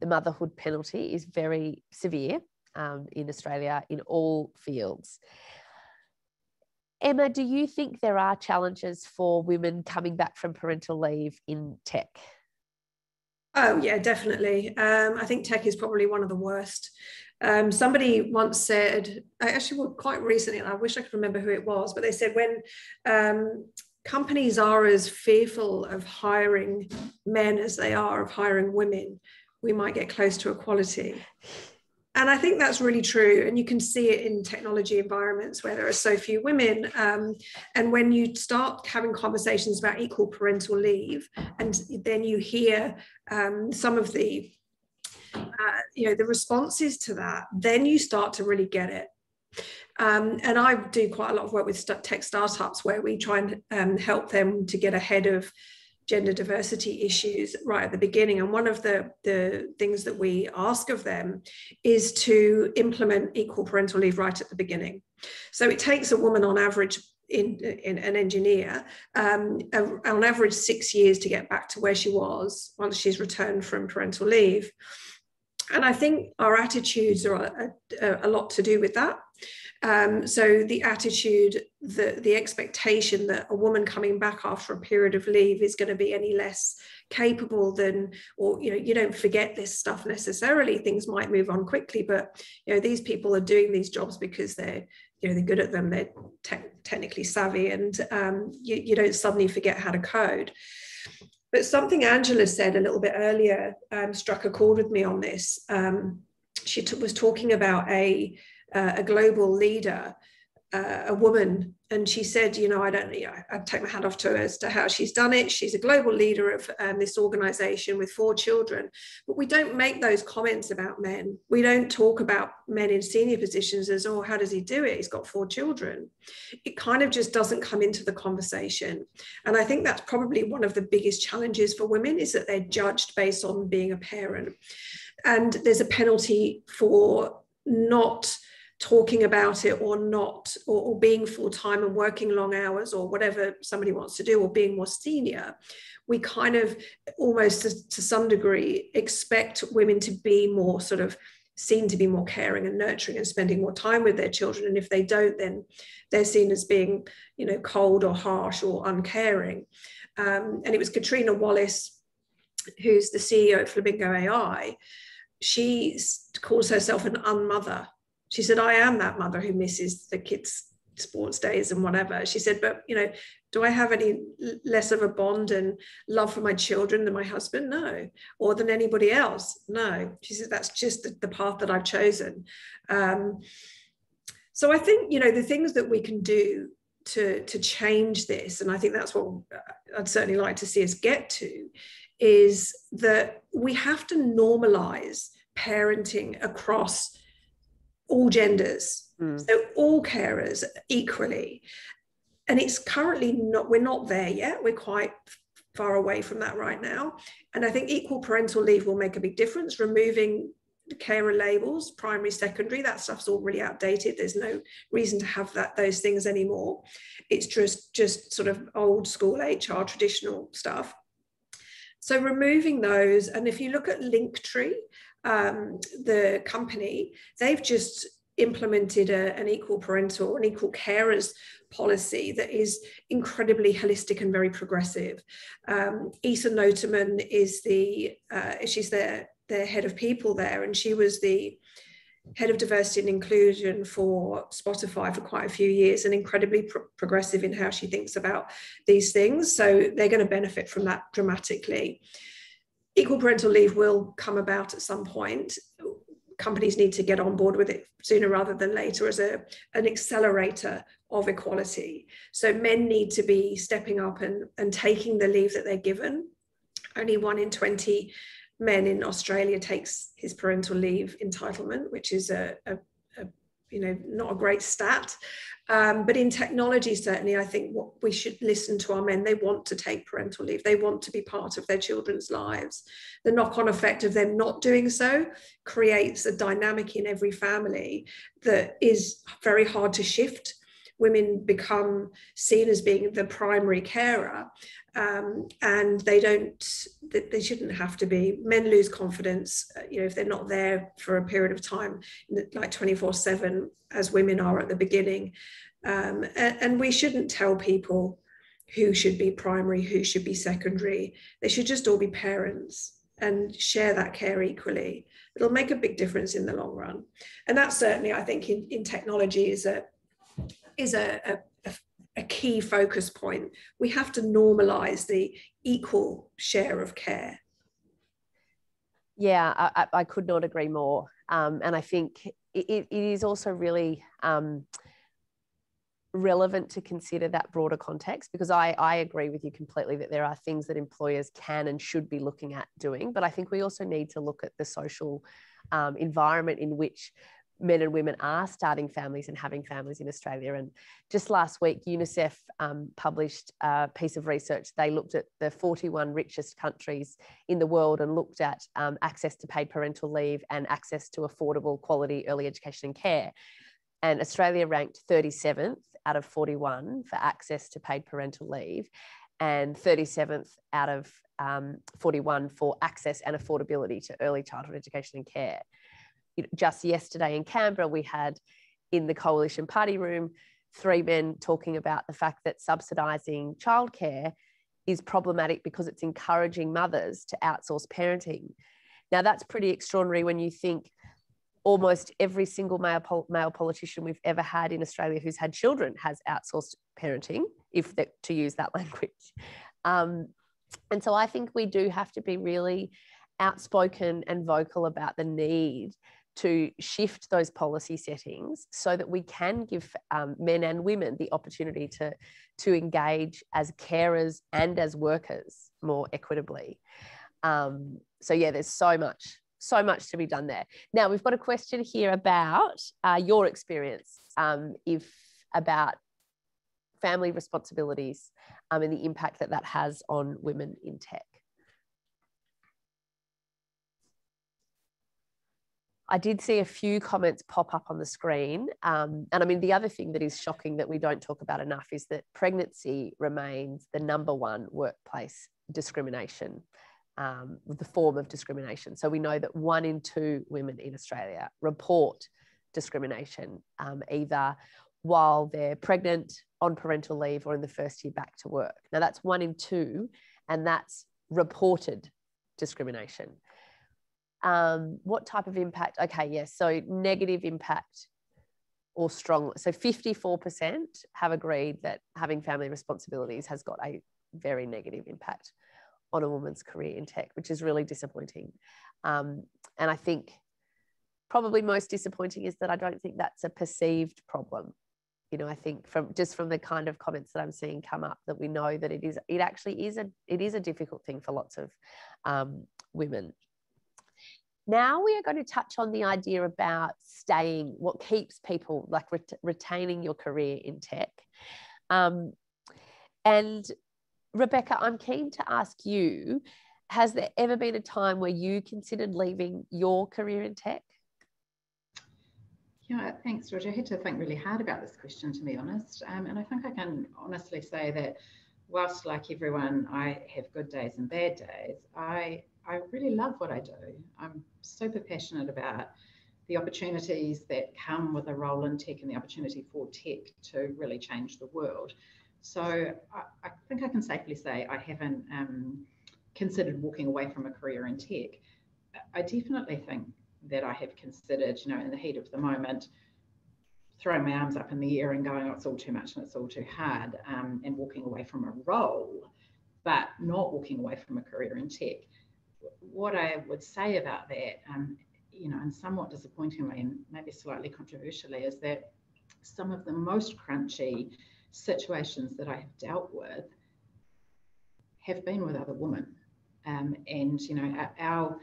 the motherhood penalty is very severe um, in Australia in all fields. Emma, do you think there are challenges for women coming back from parental leave in tech? Oh yeah, definitely. Um, I think tech is probably one of the worst. Um, somebody once said, I actually quite recently, and I wish I could remember who it was, but they said when um, companies are as fearful of hiring men as they are of hiring women, we might get close to equality. And I think that's really true. And you can see it in technology environments where there are so few women. Um, and when you start having conversations about equal parental leave, and then you hear um, some of the uh, you know the responses to that then you start to really get it um, and I do quite a lot of work with tech startups where we try and um, help them to get ahead of gender diversity issues right at the beginning. And one of the, the things that we ask of them is to implement equal parental leave right at the beginning. So it takes a woman on average in, in, an engineer um, on average six years to get back to where she was once she's returned from parental leave. And I think our attitudes are a, a, a lot to do with that. Um, so the attitude, the, the expectation that a woman coming back after a period of leave is going to be any less capable than, or you know, you don't forget this stuff necessarily. Things might move on quickly, but you know, these people are doing these jobs because they're you know they're good at them. They're te- technically savvy, and um, you, you don't suddenly forget how to code. But something Angela said a little bit earlier um, struck a chord with me on this. Um, she t- was talking about a uh, a global leader uh, a woman, and she said, you know, I don't, you know, I take my hat off to her as to how she's done it. She's a global leader of um, this organization with four children, but we don't make those comments about men. We don't talk about men in senior positions as, oh, how does he do it? He's got four children. It kind of just doesn't come into the conversation. And I think that's probably one of the biggest challenges for women is that they're judged based on being a parent. And there's a penalty for not talking about it or not, or, or being full time and working long hours or whatever somebody wants to do, or being more senior, we kind of almost to, to some degree expect women to be more sort of seen to be more caring and nurturing and spending more time with their children. And if they don't then they're seen as being you know cold or harsh or uncaring. Um, and it was Catriona Wallace who's the ceo of flamingo ai she calls herself an unmother she said, I am that mother who misses the kids' sports days and whatever. She said, but you know, do I have any less of a bond and love for my children than my husband? No. Or than anybody else? No. She said, that's just the, path that I've chosen. Um, so I think, you know, the things that we can do to, to change this, and I think that's what I'd certainly like to see us get to, is that we have to normalize parenting across all genders, mm. so all carers equally. And it's currently not, we're not there yet. We're quite far away from that right now. And I think equal parental leave will make a big difference, removing the carer labels, primary, secondary, that stuff's all really outdated. There's no reason to have that those things anymore. It's just just sort of old school HR traditional stuff. So removing those, and if you look at Linktree, um, the company, they've just implemented a, an equal parental, an equal carers policy that is incredibly holistic and very progressive. Um, Isa Noterman is the, uh, she's their, their head of people there, and she was the head of diversity and inclusion for Spotify for quite a few years and incredibly pro- progressive in how she thinks about these things. So they're going to benefit from that dramatically equal parental leave will come about at some point. Companies need to get on board with it sooner rather than later as a, an accelerator of equality. So men need to be stepping up and, and taking the leave that they're given. Only one in 20 men in Australia takes his parental leave entitlement, which is a, a, a you know not a great stat. Um, but in technology, certainly, I think what we should listen to our men. They want to take parental leave. They want to be part of their children's lives. The knock-on effect of them not doing so creates a dynamic in every family that is very hard to shift. Women become seen as being the primary carer, um, and they don't. They shouldn't have to be. Men lose confidence, uh, you know, if they're not there for a period of time, like twenty four seven as women are at the beginning. Um, and, and we shouldn't tell people who should be primary, who should be secondary. They should just all be parents and share that care equally. It'll make a big difference in the long run. And that certainly, I think, in, in technology is a is a, a, a key focus point. We have to normalize the equal share of care. Yeah, I, I could not agree more. Um, and I think it, it is also really um, relevant to consider that broader context because I, I agree with you completely that there are things that employers can and should be looking at doing. But I think we also need to look at the social um, environment in which men and women are starting families and having families in Australia. And just last week, UNICEF um, published a piece of research. They looked at the 41 richest countries in the world and looked at um, access to paid parental leave and access to affordable quality early education and care. And Australia ranked 37th out of 41 for access to paid parental leave and 37th out of um, 41 for access and affordability to early childhood education and care just yesterday in Canberra, we had in the coalition party room three men talking about the fact that subsidising childcare is problematic because it's encouraging mothers to outsource parenting. Now, that's pretty extraordinary when you think almost every single male, pol- male politician we've ever had in Australia who's had children has outsourced parenting, if to use that language. Um, and so I think we do have to be really outspoken and vocal about the need to shift those policy settings so that we can give um, men and women the opportunity to, to engage as carers and as workers more equitably. Um, so yeah, there's so much, so much to be done there. Now we've got a question here about uh, your experience, um, if about family responsibilities um, and the impact that that has on women in tech. I did see a few comments pop up on the screen. Um, and I mean, the other thing that is shocking that we don't talk about enough is that pregnancy remains the number one workplace discrimination, um, the form of discrimination. So we know that one in two women in Australia report discrimination, um, either while they're pregnant, on parental leave, or in the first year back to work. Now, that's one in two, and that's reported discrimination um, what type of impact? Okay, yes. So negative impact or strong. So 54% have agreed that having family responsibilities has got a very negative impact on a woman's career in tech, which is really disappointing. Um, and I think probably most disappointing is that I don't think that's a perceived problem. You know, I think from just from the kind of comments that I'm seeing come up that we know that it is, it actually is a, it is a difficult thing for lots of um, women now we are going to touch on the idea about staying, what keeps people like ret- retaining your career in tech. Um, and Rebecca, I'm keen to ask you has there ever been a time where you considered leaving your career in tech? Yeah, thanks, Roger. I had to think really hard about this question, to be honest. Um, and I think I can honestly say that whilst, like everyone, I have good days and bad days, I I really love what I do. I'm super passionate about the opportunities that come with a role in tech and the opportunity for tech to really change the world. So I, I think I can safely say I haven't um, considered walking away from a career in tech. I definitely think that I have considered, you know, in the heat of the moment, throwing my arms up in the air and going, oh, it's all too much and it's all too hard, um, and walking away from a role, but not walking away from a career in tech what I would say about that, um, you know, and somewhat disappointingly and maybe slightly controversially, is that some of the most crunchy situations that I have dealt with have been with other women. Um, and, you know, our,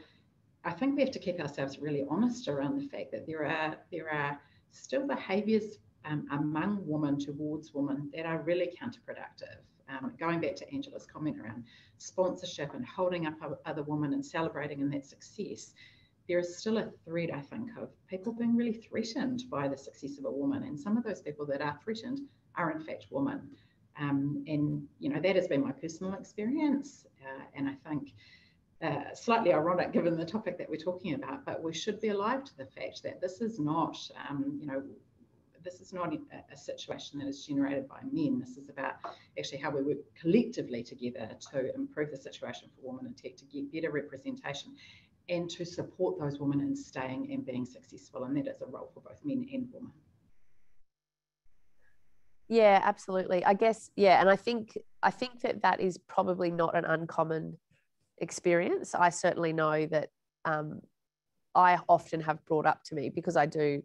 I think we have to keep ourselves really honest around the fact that there are there are still behaviours um, among women towards women that are really counterproductive um, going back to Angela's comment around sponsorship and holding up other women and celebrating in that success, there is still a threat, I think, of people being really threatened by the success of a woman. And some of those people that are threatened are, in fact, women. Um, and, you know, that has been my personal experience. Uh, and I think uh, slightly ironic given the topic that we're talking about, but we should be alive to the fact that this is not, um, you know, this is not a, situation that is generated by men. This is about actually how we work collectively together to improve the situation for women in tech, to get better representation, and to support those women in staying and being successful. And that is a role for both men and women. Yeah, absolutely. I guess yeah, and I think I think that that is probably not an uncommon experience. I certainly know that um, I often have brought up to me because I do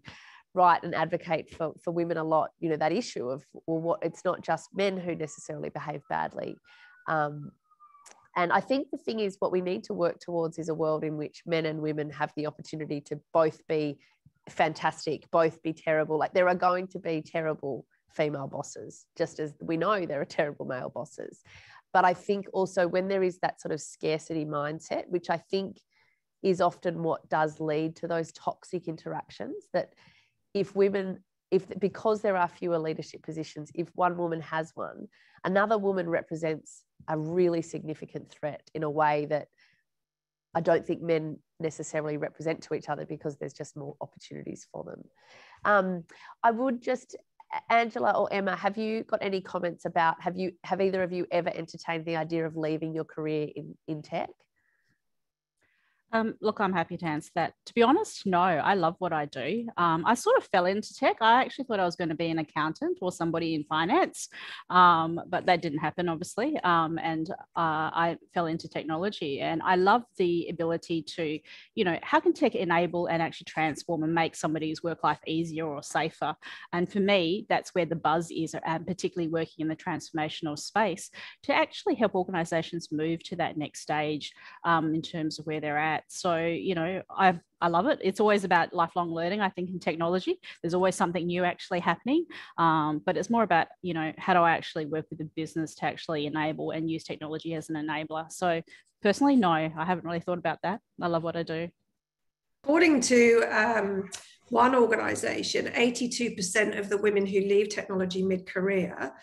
write and advocate for, for women a lot, you know, that issue of, well, what it's not just men who necessarily behave badly. Um, and I think the thing is, what we need to work towards is a world in which men and women have the opportunity to both be fantastic, both be terrible. Like there are going to be terrible female bosses, just as we know there are terrible male bosses. But I think also when there is that sort of scarcity mindset, which I think is often what does lead to those toxic interactions that if women if because there are fewer leadership positions if one woman has one another woman represents a really significant threat in a way that i don't think men necessarily represent to each other because there's just more opportunities for them. Um, i would just angela or emma have you got any comments about have you have either of you ever entertained the idea of leaving your career in in tech Um, look, I'm happy to answer that. To be honest, no, I love what I do. Um, I sort of fell into tech. I actually thought I was going to be an accountant or somebody in finance, um, but that didn't happen, obviously. Um, and uh, I fell into technology, and I love the ability to, you know, how can tech enable and actually transform and make somebody's work life easier or safer? And for me, that's where the buzz is, and particularly working in the transformational space to actually help organisations move to that next stage um, in terms of where they're at so, you know, I I love it. It's always about lifelong learning. I think in technology, there's always something new actually happening. Um, but it's more about, you know, how do I actually work with the business to actually enable and use technology as an enabler? So personally, no, I haven't really thought about that. I love what I do. According to um, one organization, 82% of the women who leave technology mid-career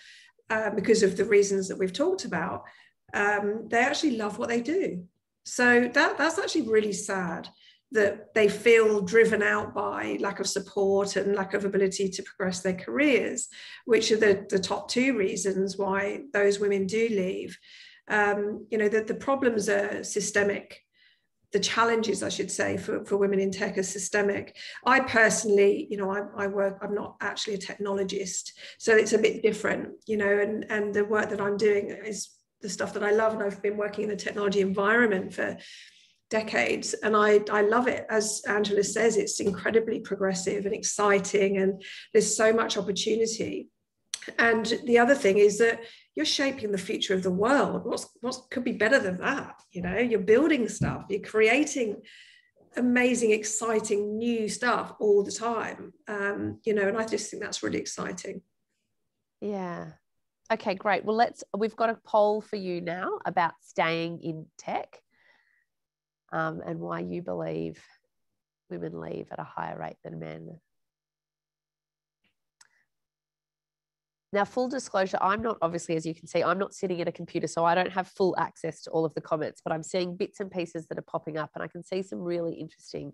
uh, because of the reasons that we've talked about, um, they actually love what they do. So that that's actually really sad that they feel driven out by lack of support and lack of ability to progress their careers, which are the, the top two reasons why those women do leave. Um, you know, that the problems are systemic. The challenges, I should say, for, for women in tech are systemic. I personally, you know, I, I work, I'm not actually a technologist, so it's a bit different, you know, and, and the work that I'm doing is the stuff that I love, and I've been working in the technology environment for decades and I, I love it. As angela says it's incredibly progressive and exciting and there's so much opportunity. And the other thing is that you're shaping the future of the world. What's what could be better than that you know? You're building stuff. You're creating amazing exciting new stuff all the time. Um, you know and i just think that's really exciting. Yeah Okay, great. Well, let's, we've got a poll for you now about staying in tech um, and why you believe women leave at a higher rate than men. Now, full disclosure, I'm not obviously, as you can see, I'm not sitting at a computer, so I don't have full access to all of the comments, but I'm seeing bits and pieces that are popping up, and I can see some really interesting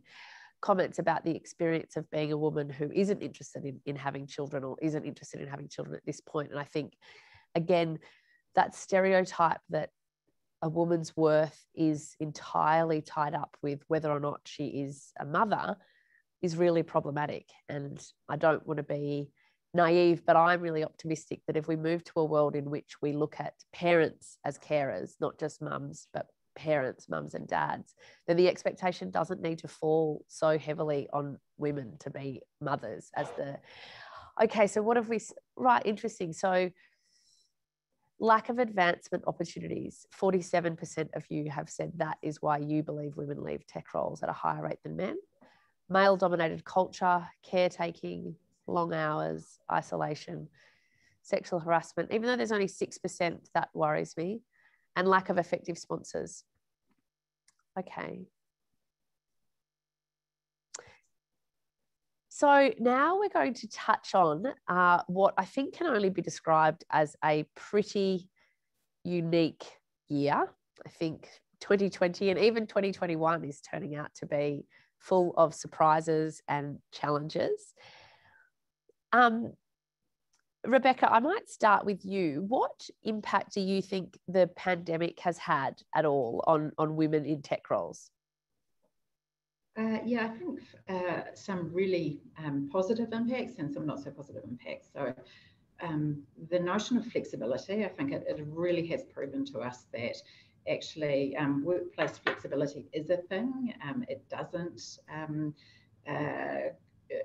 comments about the experience of being a woman who isn't interested in, in having children or isn't interested in having children at this point. And I think again, that stereotype that a woman's worth is entirely tied up with whether or not she is a mother is really problematic. And I don't want to be naive, but I'm really optimistic that if we move to a world in which we look at parents as carers, not just mums, but parents, mums and dads, then the expectation doesn't need to fall so heavily on women to be mothers as the okay so what have we right interesting so lack of advancement opportunities 47% of you have said that is why you believe women leave tech roles at a higher rate than men. Male dominated culture caretaking long hours isolation sexual harassment even though there's only 6% that worries me and lack of effective sponsors. Okay So now we're going to touch on uh, what I think can only be described as a pretty unique year. I think 2020 and even 2021 is turning out to be full of surprises and challenges. Um, Rebecca, I might start with you. What impact do you think the pandemic has had at all on, on women in tech roles? Uh, yeah, I think uh, some really um, positive impacts and some not so positive impacts. So, um, the notion of flexibility, I think it, it, really has proven to us that actually um, workplace flexibility is a thing. Um, it doesn't um, uh,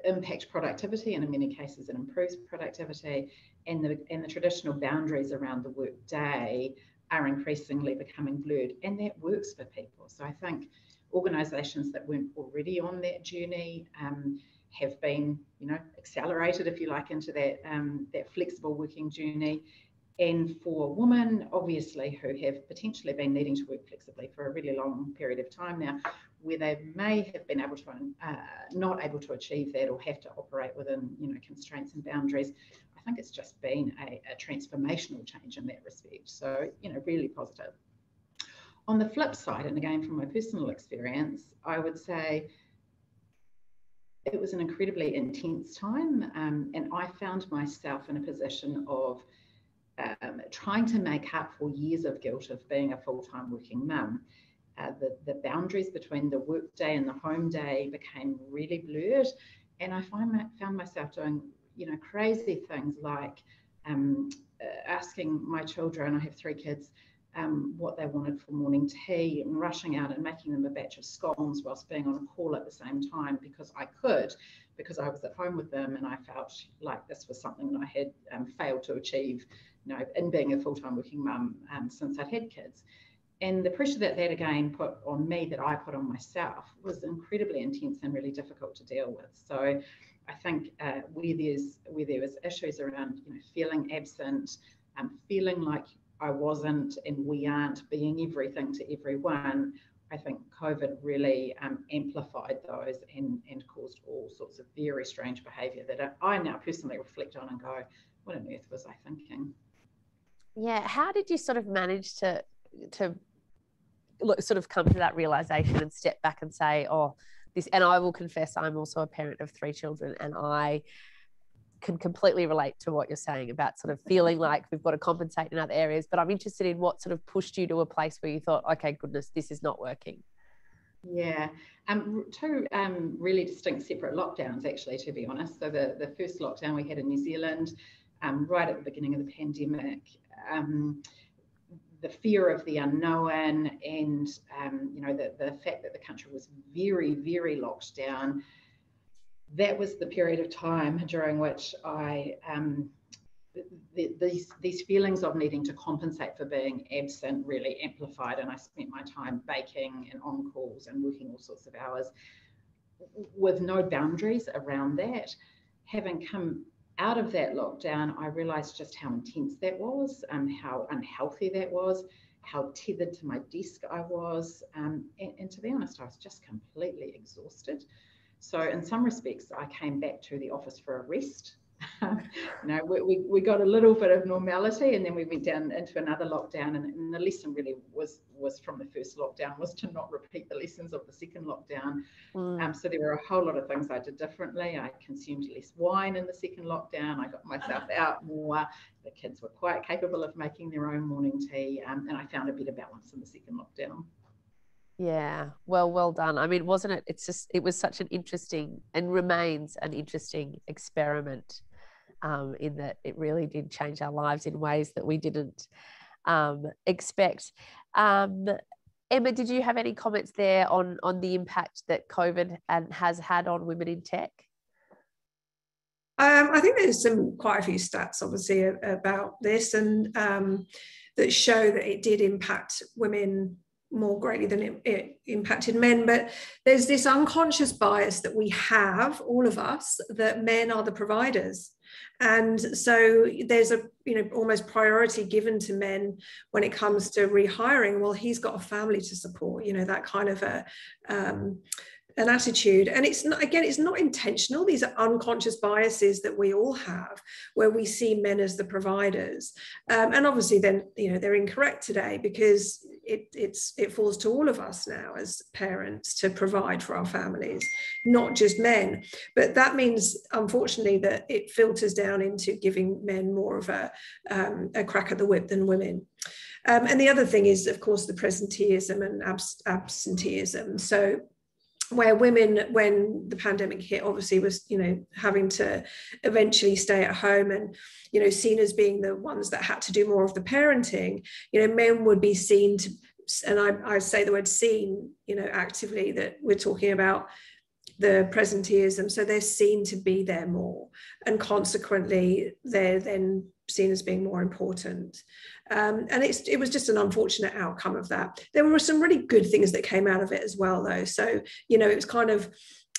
impact productivity, and in many cases, it improves productivity. And the and the traditional boundaries around the workday are increasingly becoming blurred, and that works for people. So, I think organisations that weren't already on that journey um, have been, you know, accelerated, if you like, into that um, that flexible working journey. And for women, obviously, who have potentially been needing to work flexibly for a really long period of time now, where they may have been able to uh, not able to achieve that or have to operate within, you know, constraints and boundaries. I think it's just been a, a transformational change in that respect. So, you know, really positive. On the flip side, and again from my personal experience, I would say it was an incredibly intense time, um, and I found myself in a position of um, trying to make up for years of guilt of being a full time working mum uh, the, the boundaries between the workday and the home day became really blurred. And I find my, found myself doing, you know, crazy things like um, uh, asking my children, I have three kids, um, what they wanted for morning tea and rushing out and making them a batch of scones whilst being on a call at the same time because I could, because I was at home with them and I felt like this was something that I had um, failed to achieve, you know, in being a full-time working mum um, since I'd had kids. And the pressure that that again put on me, that I put on myself, was incredibly intense and really difficult to deal with. So I think uh, where there's where there was issues around, you know, feeling absent, um, feeling like I wasn't and we aren't being everything to everyone, I think COVID really um, amplified those and, and caused all sorts of very strange behaviour that I now personally reflect on and go, what on earth was I thinking? Yeah, how did you sort of manage to to look, sort of come to that realization and step back and say, oh, this? And I will confess, I'm also a parent of three children, and I can completely relate to what you're saying about sort of feeling like we've got to compensate in other areas. But I'm interested in what sort of pushed you to a place where you thought, okay, goodness, this is not working. Yeah, um, two um, really distinct separate lockdowns, actually, to be honest. So the, the first lockdown we had in New Zealand, um, right at the beginning of the pandemic, um, the fear of the unknown and, um, you know, the, the fact that the country was very, very locked down that was the period of time during which I um, the, these these feelings of needing to compensate for being absent really amplified, and I spent my time baking and on calls and working all sorts of hours with no boundaries around that. Having come out of that lockdown, I realised just how intense that was, and um, how unhealthy that was, how tethered to my desk I was, um, and, and to be honest, I was just completely exhausted. So in some respects, I came back to the office for a rest. you know, we, we, we, got a little bit of normality and then we went down into another lockdown and, and, the lesson really was was from the first lockdown was to not repeat the lessons of the second lockdown. Mm. Um, so there were a whole lot of things I did differently. I consumed less wine in the second lockdown. I got myself out more. The kids were quite capable of making their own morning tea um, and I found a better balance in the second lockdown. Yeah, well, well done. I mean, wasn't it? It's just, it was such an interesting and remains an interesting experiment um, in that it really did change our lives in ways that we didn't um, expect. Um, Emma, did you have any comments there on on the impact that COVID and has had on women in tech? Um, I think there's some quite a few stats, obviously, about this, and um, that show that it did impact women more greatly than it, it, impacted men. But there's this unconscious bias that we have, all of us, that men are the providers. And so there's a you know almost priority given to men when it comes to rehiring. Well, he's got a family to support, you know, that kind of a um, an attitude. And it's not again it's not intentional. These are unconscious biases that we all have where we see men as the providers. Um, and obviously then you know they're incorrect today because it it's it falls to all of us now as parents to provide for our families not just men. But that means unfortunately that it filters down into giving men more of a, um, a crack at the whip than women. Um, and the other thing is, of course, the presenteeism and abs- absenteeism. So where women when the pandemic hit obviously was you know having to eventually stay at home and you know seen as being the ones that had to do more of the parenting you know men would be seen to and I, I say the word seen you know actively that we're talking about the presenteeism so they're seen to be there more. And consequently they're then seen as being more important um, and it's, it was just an unfortunate outcome of that. There were some really good things that came out of it as well, though. So, you know, it was kind of,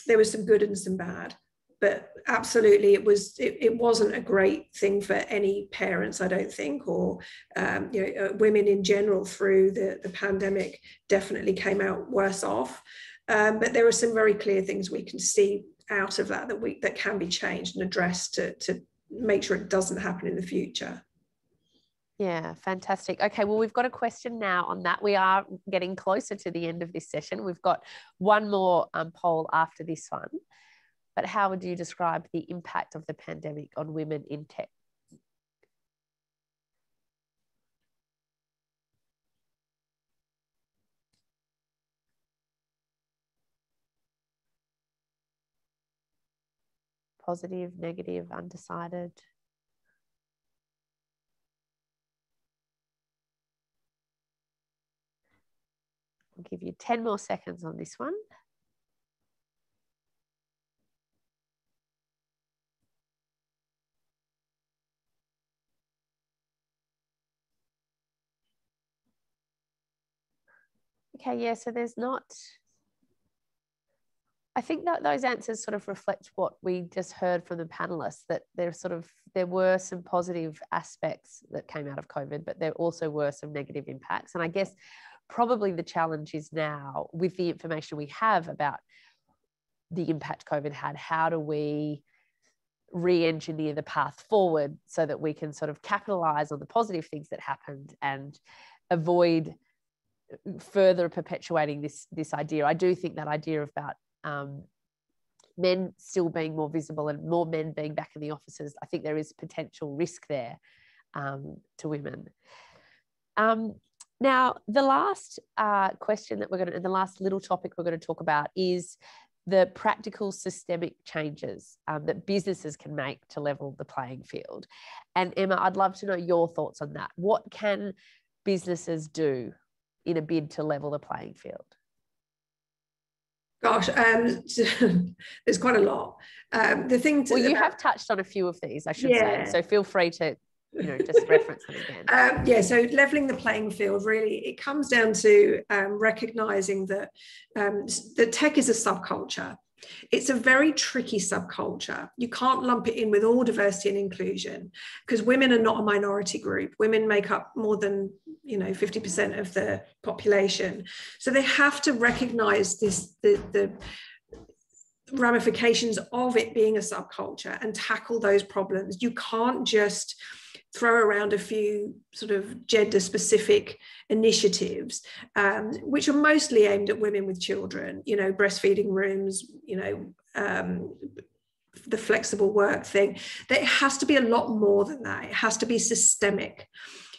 there was some good and some bad. But absolutely, it was it, it wasn't a great thing for any parents, I don't think, or um, you know, uh, women in general through the, the pandemic definitely came out worse off. Um, but there are some very clear things we can see out of that that we that can be changed and addressed to, to make sure it doesn't happen in the future. Yeah, fantastic. Okay, well, we've got a question now on that. We are getting closer to the end of this session. We've got one more um, poll after this one. But how would you describe the impact of the pandemic on women in tech? Positive, negative, undecided. I'll give you 10 more seconds on this one. Okay, yeah, so there's not, I think that those answers sort of reflect what we just heard from the panelists that there sort of there were some positive aspects that came out of COVID, but there also were some negative impacts. And I guess probably the challenge is now with the information we have about the impact COVID had, how do we re-engineer the path forward so that we can sort of capitalize on the positive things that happened and avoid further perpetuating this this idea. I do think that idea about um, men still being more visible and more men being back in the offices, I think there is potential risk there um, to women. Um, now, the last uh, question that we're going to, and the last little topic we're going to talk about is the practical systemic changes um, that businesses can make to level the playing field. And Emma, I'd love to know your thoughts on that. What can businesses do in a bid to level the playing field? Gosh, um, there's quite a lot. Um, the thing to, well, you about, have touched on a few of these, I should yeah. say. So feel free to you know just reference them again um, yeah so leveling the playing field really it comes down to um, recognizing that um, the tech is a subculture it's a very tricky subculture. You can't lump it in with all diversity and inclusion because women are not a minority group. Women make up more than you know 50% of the population. So they have to recognize this the, the ramifications of it being a subculture and tackle those problems. You can't just throw around a few sort of gender specific initiatives um, which are mostly aimed at women with children you know breastfeeding rooms you know um, the flexible work thing. That has to be a lot more than that. It has to be systemic.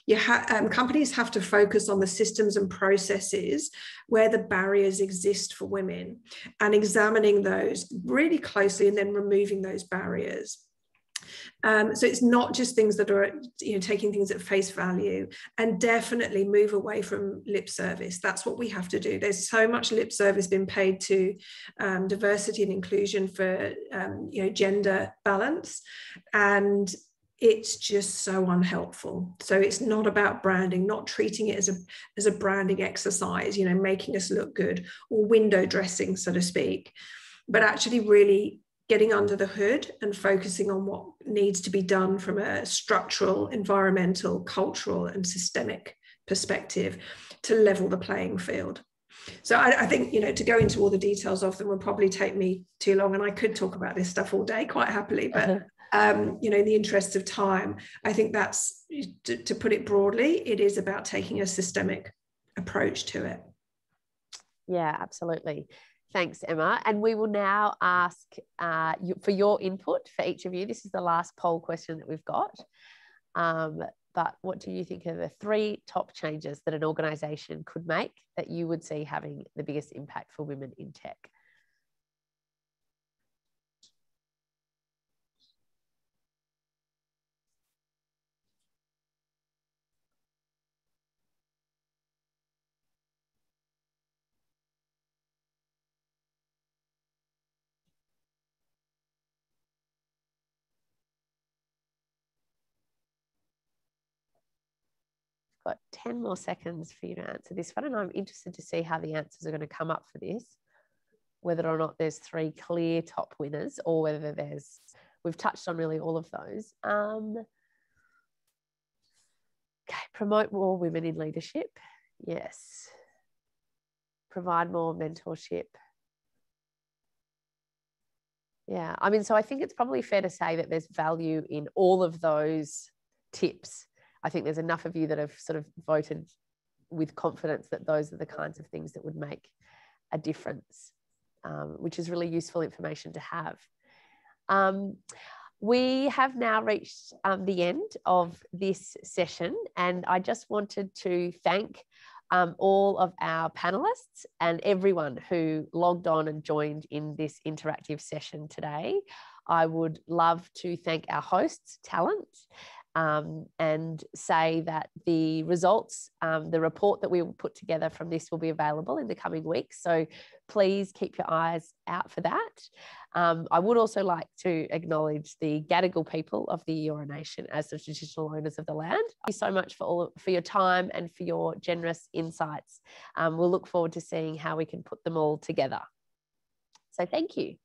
You ha- um, companies have to focus on the systems and processes where the barriers exist for women and examining those really closely and then removing those barriers um, so it's not just things that are, you know, taking things at face value and definitely move away from lip service. That's what we have to do. There's so much lip service being paid to um, diversity and inclusion for, um, you know, gender balance. And it's just so unhelpful so it's not about branding not treating it as a as a branding exercise you know making us look good or window dressing so to speak but actually really getting under the hood and focusing on what needs to be done from a structural, environmental, cultural, and systemic perspective to level the playing field. So I, I, think you know to go into all the details of them would probably take me too long, and I could talk about this stuff all day quite happily. But um, you know, in the interest of time, I think that's to, to put it broadly, it is about taking a systemic approach to it. Yeah, absolutely. Thanks, Emma. And we will now ask uh, you, for your input for each of you. This is the last poll question that we've got. Um, but what do you think are the three top changes that an organisation could make that you would see having the biggest impact for women in tech? Got 10 more seconds for you to answer this one. And I'm interested to see how the answers are going to come up for this, whether or not there's three clear top winners or whether there's, we've touched on really all of those. Um, okay, promote more women in leadership. Yes. Provide more mentorship. Yeah, I mean, so I think it's probably fair to say that there's value in all of those tips I think there's enough of you that have sort of voted with confidence that those are the kinds of things that would make a difference, um, which is really useful information to have. Um, we have now reached um, the end of this session, and I just wanted to thank um, all of our panelists and everyone who logged on and joined in this interactive session today. I would love to thank our hosts, Talent, um, and say that the results, um, the report that we will put together from this will be available in the coming weeks. So please keep your eyes out for that. Um, I would also like to acknowledge the Gadigal people of the Eora Nation as the traditional owners of the land. Thank you so much for all for your time and for your generous insights. Um, we'll look forward to seeing how we can put them all together. So thank you.